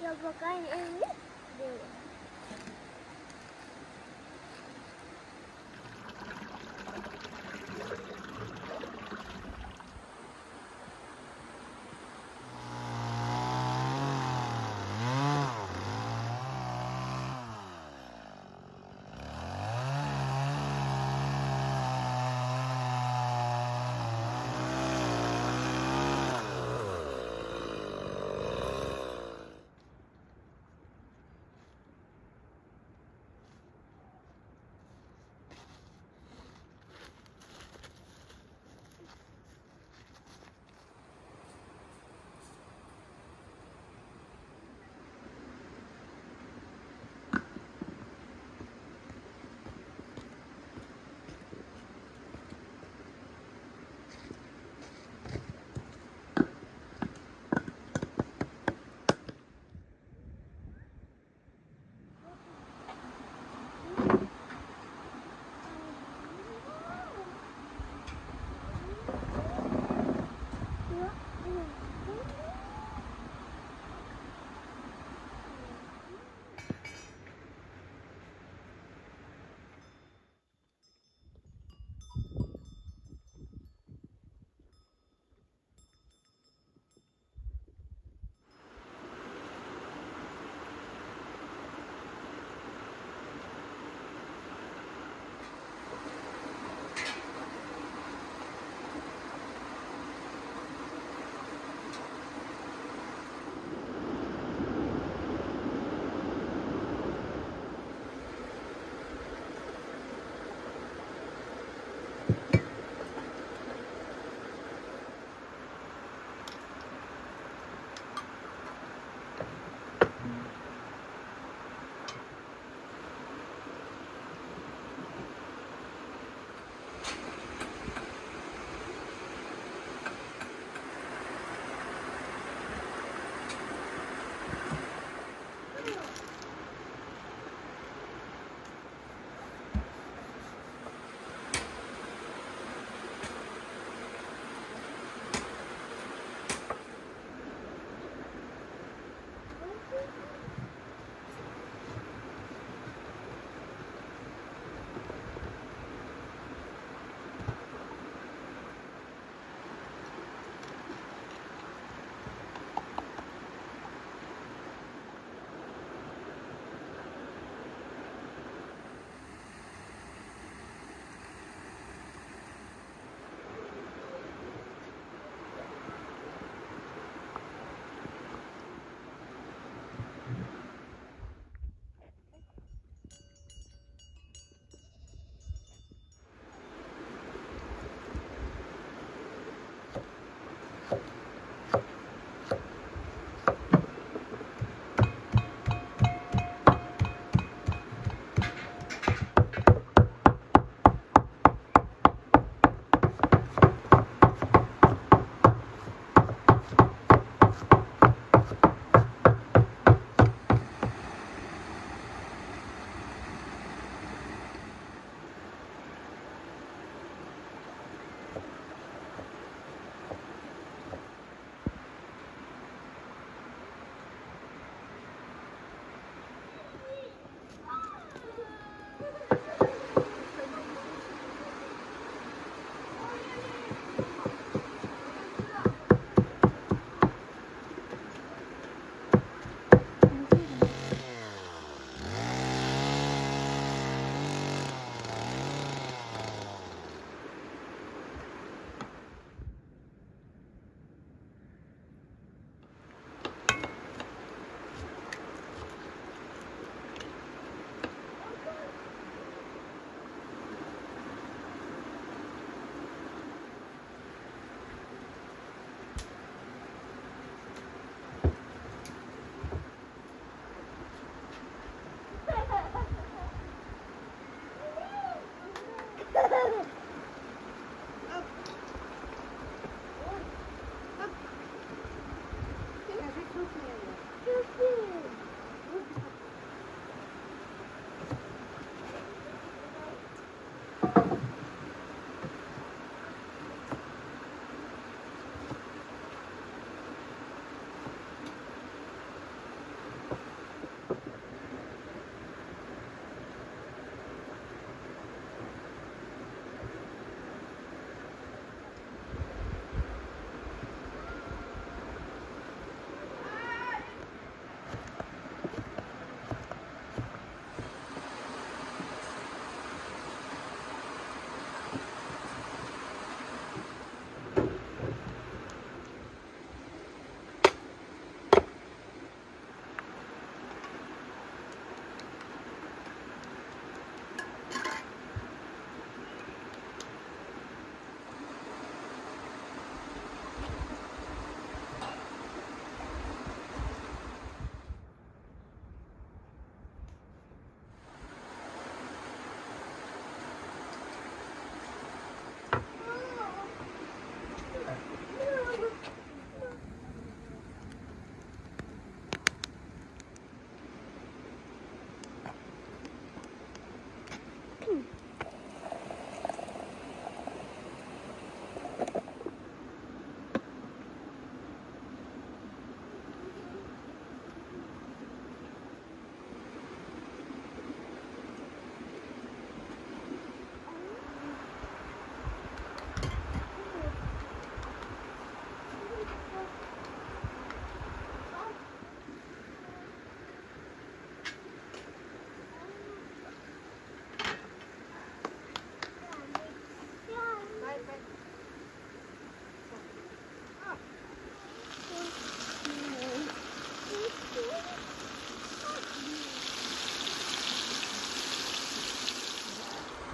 You're going in.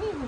นี่มั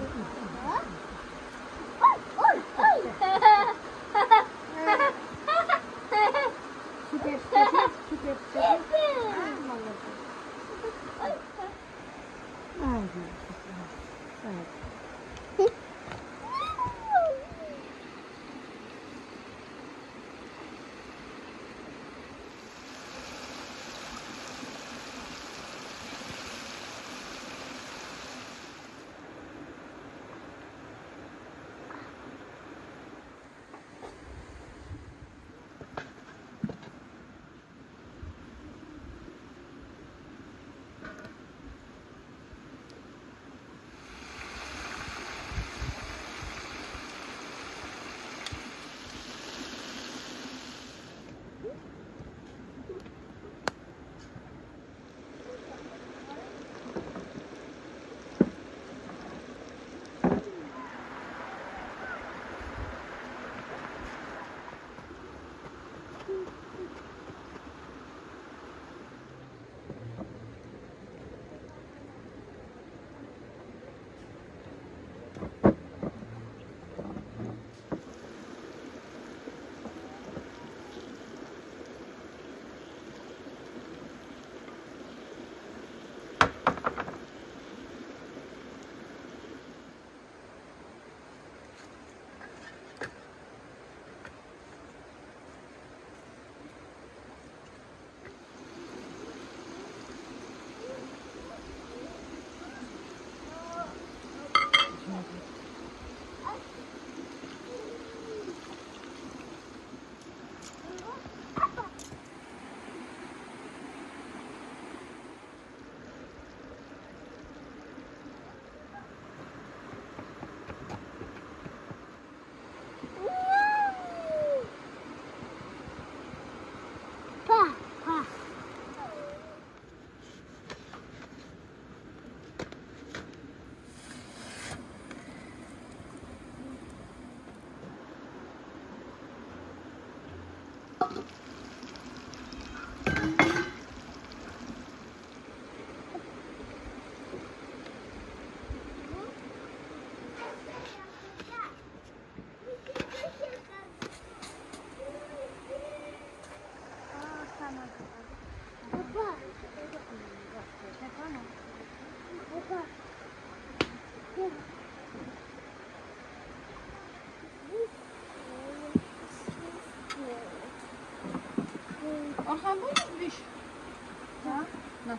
problem. Orhan bu muymuş? Ha? Na.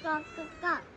哥哥